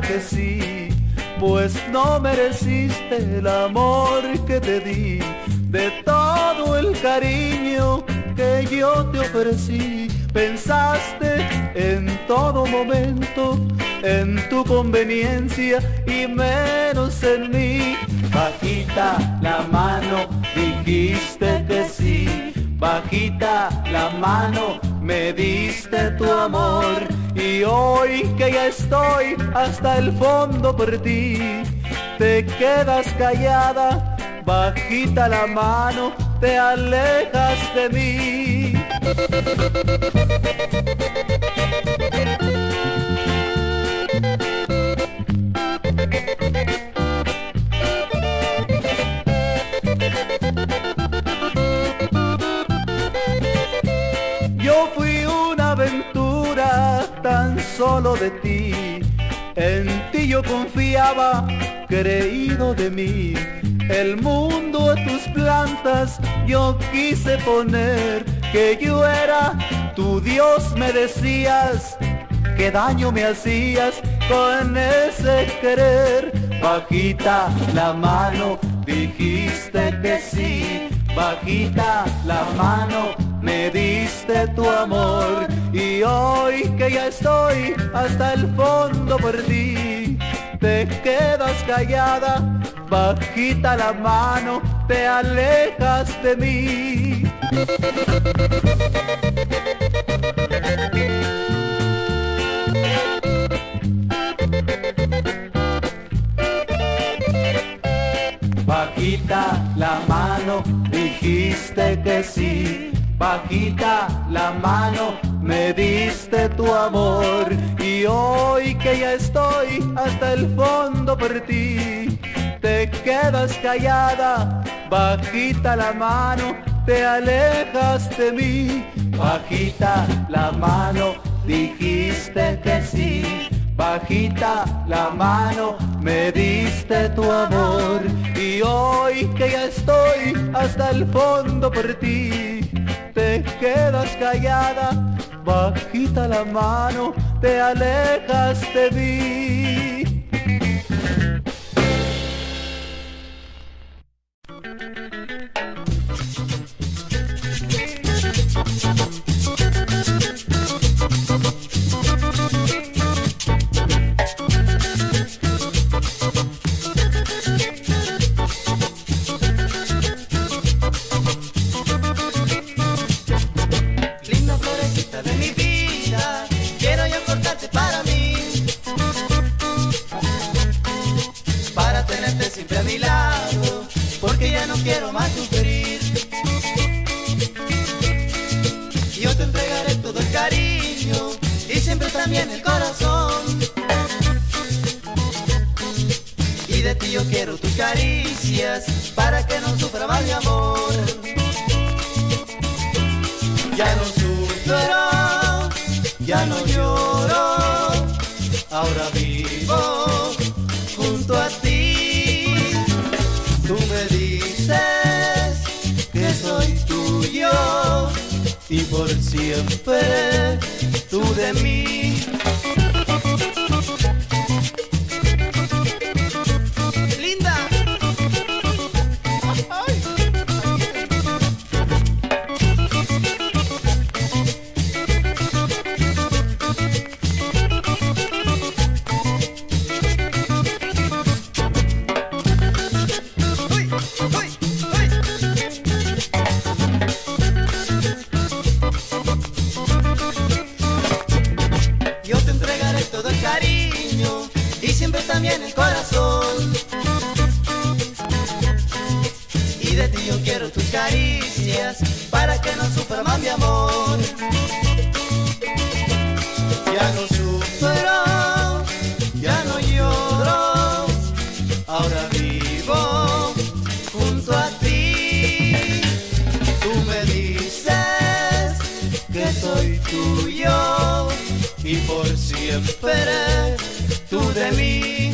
que sí, pues no mereciste el amor que te di, de todo el cariño que yo te ofrecí. Pensaste en todo momento en tu conveniencia y menos en mí. Bajita la mano, dijiste que sí. Bajita la mano, me diste tu amor. Y hoy que ya estoy hasta el fondo por ti, te quedas callada. Bajita la mano, te alejas de mí. Yo fui una aventura tan solo de ti. En ti yo confiaba, creído de mí. El mundo a tus plantas yo quise poner que yo era tu Dios, me decías qué daño me hacías con ese querer. Bajita la mano, dijiste que sí. Bajita la mano, me diste tu amor. Y hoy que ya estoy hasta el fondo por ti, te quedas callada. Bajita la mano, te alejas de mí. Bajita la mano, dijiste que sí. Bajita la mano, me diste tu amor. Y hoy que ya estoy hasta el fondo por ti, te quedas callada. Bajita la mano, te alejas de mí. Bajita la mano, dijiste que sí. Bajita la mano, me diste tu amor. Y hoy que ya estoy hasta el fondo por ti, te quedas callada. Bajita la mano, te alejas de mí. También el corazón. Y de ti yo quiero tus caricias para que no sufra más mi amor. Ya no sufro, ya no lloro, ahora vivo junto a ti. Tú me dices que soy tuyo y por siempre tú de mí. Vivo junto a ti. Tú me dices que soy tuyo y por siempre tú de mí.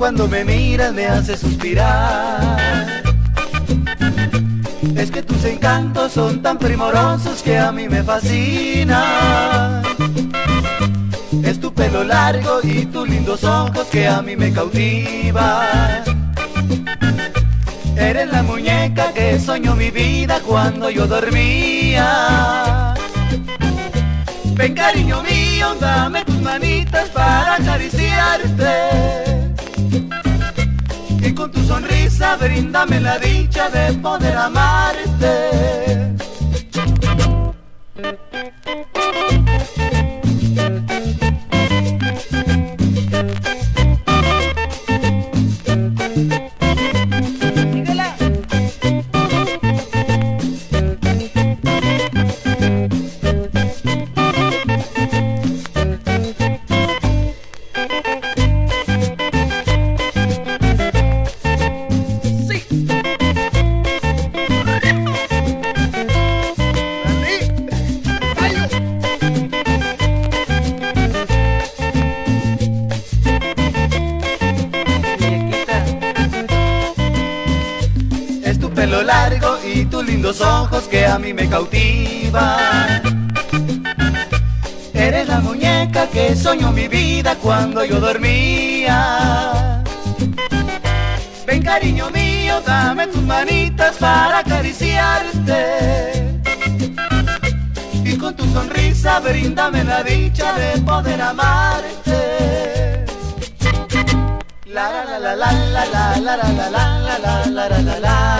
Cuando me miras me hace suspirar. Es que tus encantos son tan primorosos que a mí me fascinan. Es tu pelo largo y tus lindos ojos que a mí me cautivan. Eres la muñeca que soñó mi vida cuando yo dormía. Ven cariño mío, dame tus manitas para acariciarte tu sonrisa bríndame la dicha de poder amarte. A mí me cautivan. Eres la muñeca que soñó mi vida cuando yo dormía. Ven cariño mío, dame tus manitas para acariciarte. sonrisa, bríndame la dicha de poder amarte. La la la la la la la la la la la la la la la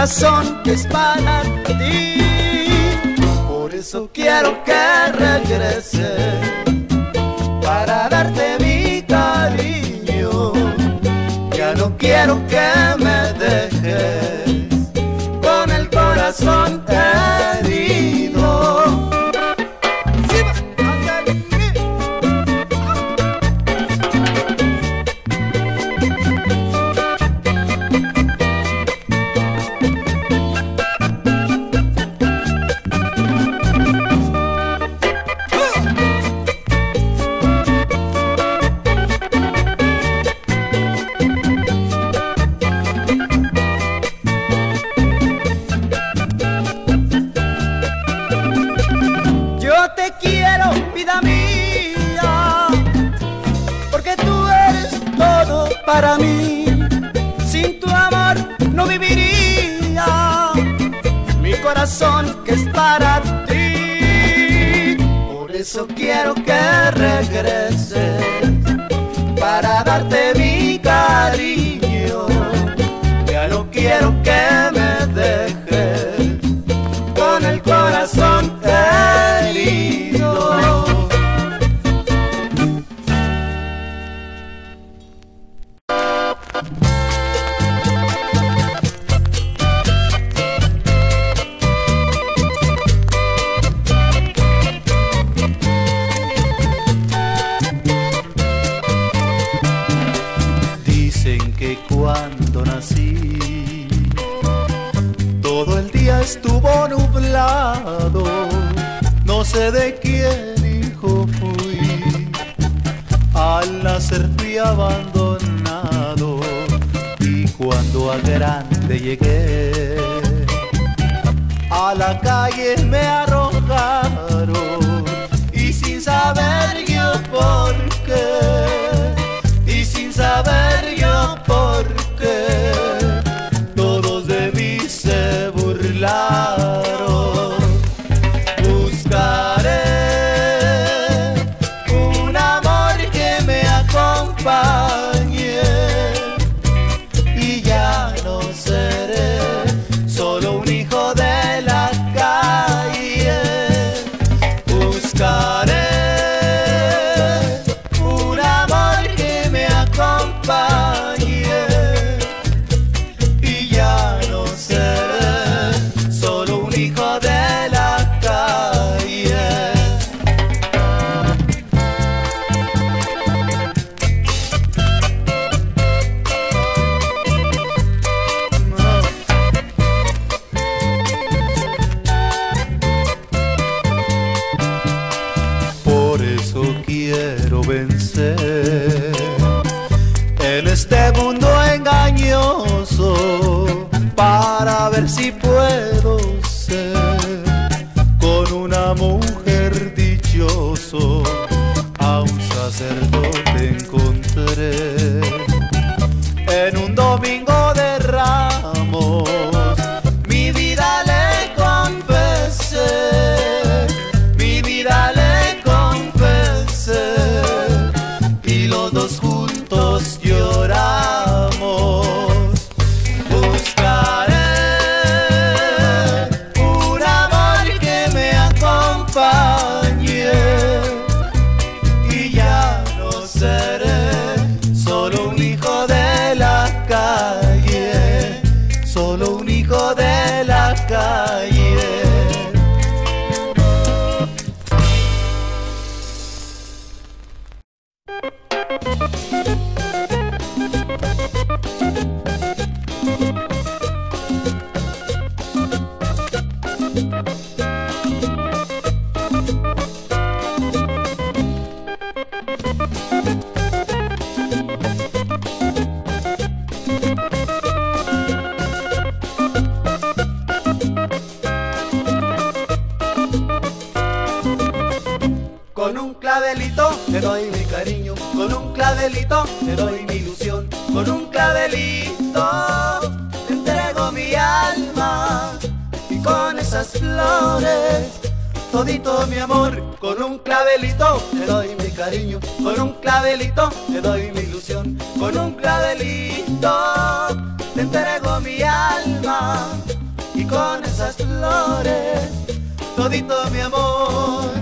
corazón que es para ti. Por eso quiero que regreses para darte mi cariño. Ya no quiero que me dejes con el corazón Yeah. Con un clavelito te doy mi cariño, con un clavelito te doy mi ilusión, con un clavelito te entrego mi alma. Y con esas flores todito mi amor, con un clavelito te doy mi cariño, con un clavelito te doy mi ilusión, con un clavelito te entrego mi alma. Y con esas flores todito mi amor.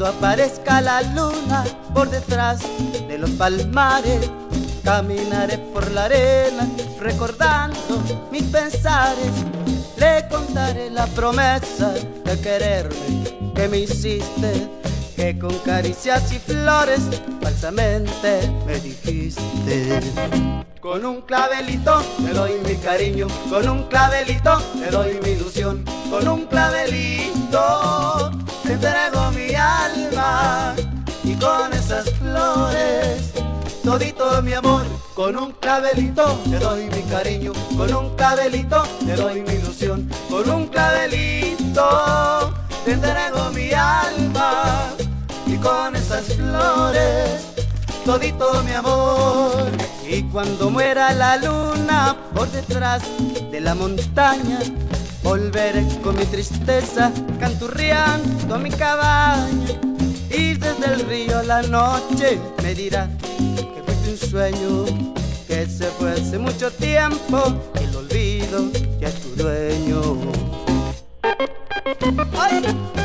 Cuando aparezca la luna por detrás de los palmares, caminaré por la arena recordando mis pensares. Le contaré la promesa de quererme que me hiciste, que con caricias y flores falsamente me dijiste. Con un clavelito te doy mi cariño, con un clavelito te doy mi ilusión, con un clavelito te entrego mi alma y con esas flores todito mi amor. Con un clavelito te doy mi cariño, con un clavelito te doy mi ilusión, con un clavelito te entrego mi alma y con esas flores todito mi amor. Y cuando muera la luna por detrás de la montaña, volveré con mi tristeza canturreando mi cabaña. Y desde el río la noche me dirá que fuiste un sueño que se fue hace mucho tiempo el olvido ya es tu dueño. ¡Ay!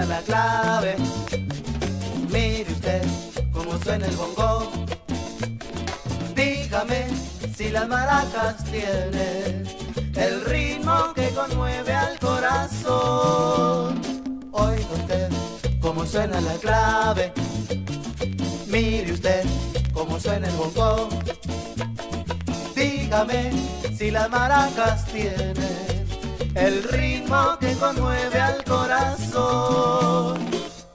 La clave. Mire usted cómo suena el bongo. Dígame si las maracas tienen el ritmo que conmueve al corazón. Oiga usted cómo suena la clave. Mire usted cómo suena el bongo. Dígame si las maracas tienen el ritmo que conmueve al corazón.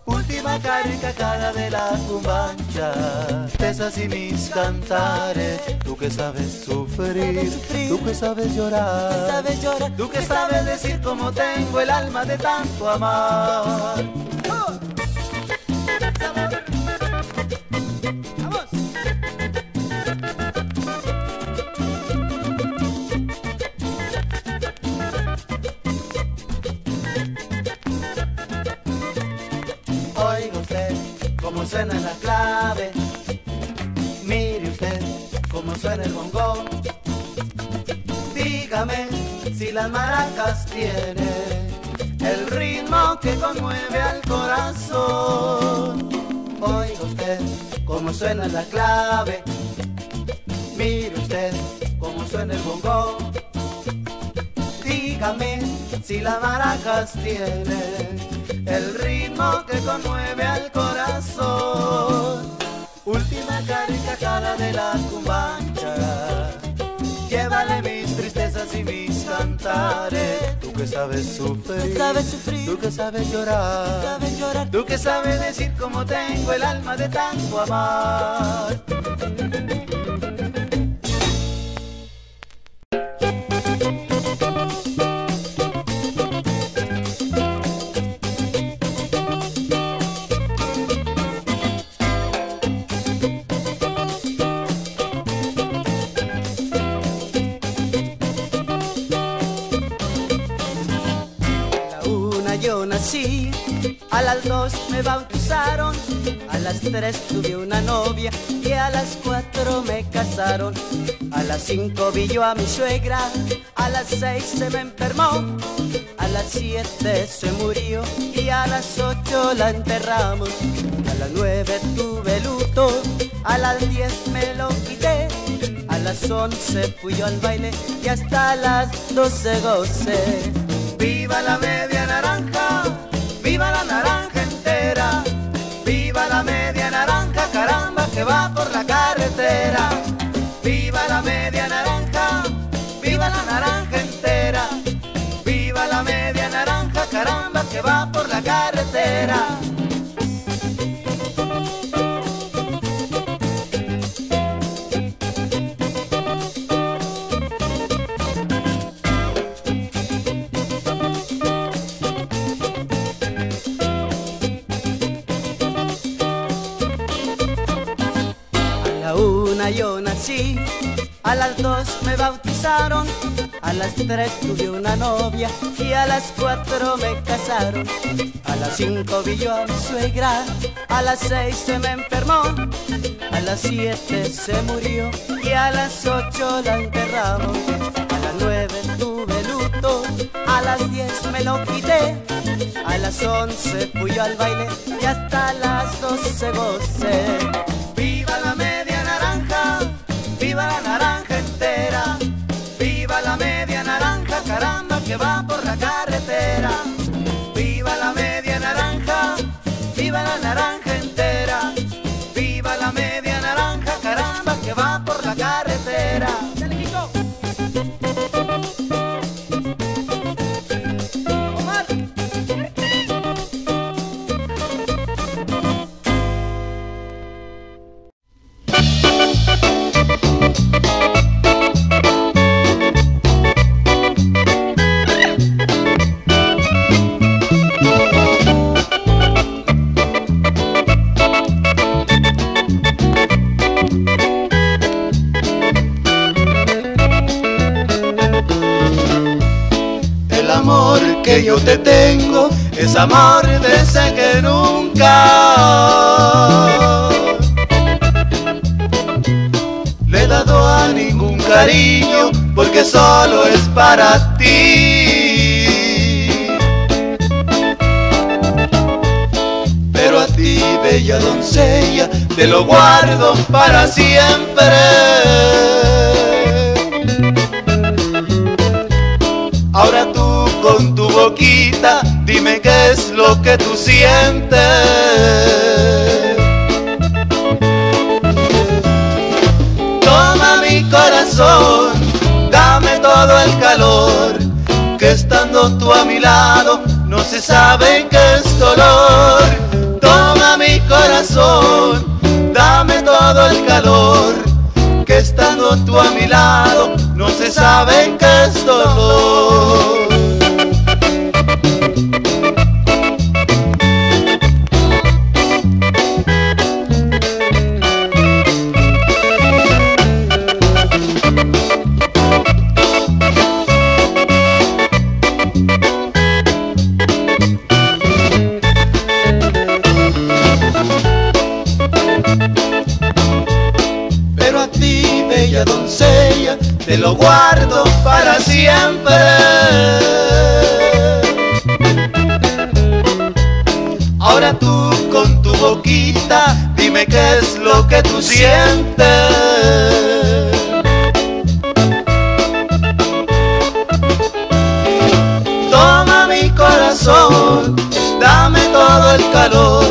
Última carcajada de la cumbancha, esas y mis cantares. Tú que sabes sufrir, tú que sabes llorar, sabes llorar, tú que sabes decir cómo tengo el alma de tanto amar. Las maracas tienen el ritmo que conmueve al corazón. Oiga usted cómo suena la clave. Mire usted cómo suena el bongo. Dígame si las maracas tienen el ritmo que conmueve al corazón. Última carcajada de la cumbancha. Llévale tristezas y mis cantares. Tú que sabes sufrir, Tú sabes sufrir. tú que sabes llorar, Sabes llorar, tú que sabes decir cómo tengo el alma de tanto amar. Me bautizaron, a las tres tuve una novia y a las cuatro me casaron. A las cinco vi yo a mi suegra, a las seis se me enfermó, a las siete se murió y a las ocho la enterramos. A las nueve tuve luto, a las diez me lo quité, a las once fui yo al baile y hasta las doce gocé. Viva la media naranja, viva la naranja viva la media naranja, caramba que va por la carretera. Viva la media naranja, viva la naranja entera, viva la media naranja, caramba que va por la carretera. A las dos me bautizaron, a las tres tuve una novia y a las cuatro me casaron. A las cinco vi yo a mi suegra, a las seis se me enfermó, a las siete se murió y a las ocho la enterramos. A las nueve tuve luto, a las diez me lo quité, a las once fui al baile y hasta las doce gocé. Viva la naranja amor que yo te tengo es amor de ese que nunca le he dado a ningún cariño porque solo es para ti. Pero a ti, bella doncella, te lo guardo para siempre. Con tu boquita, dime qué es lo que tú sientes. Toma mi corazón, dame todo el calor, que estando tú a mi lado, no se sabe qué es dolor. Toma mi corazón, dame todo el calor, que estando tú a mi lado, no se sabe qué es dolor. Dame todo el calor,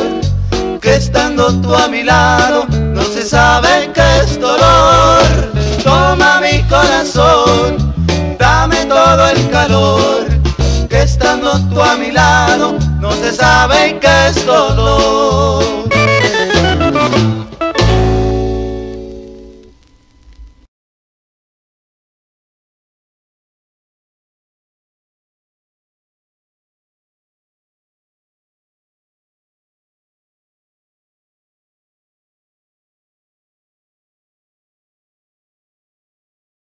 que estando tú a mi lado, no se sabe qué es dolor. Toma mi corazón, dame todo el calor, que estando tú a mi lado, no se sabe qué es dolor.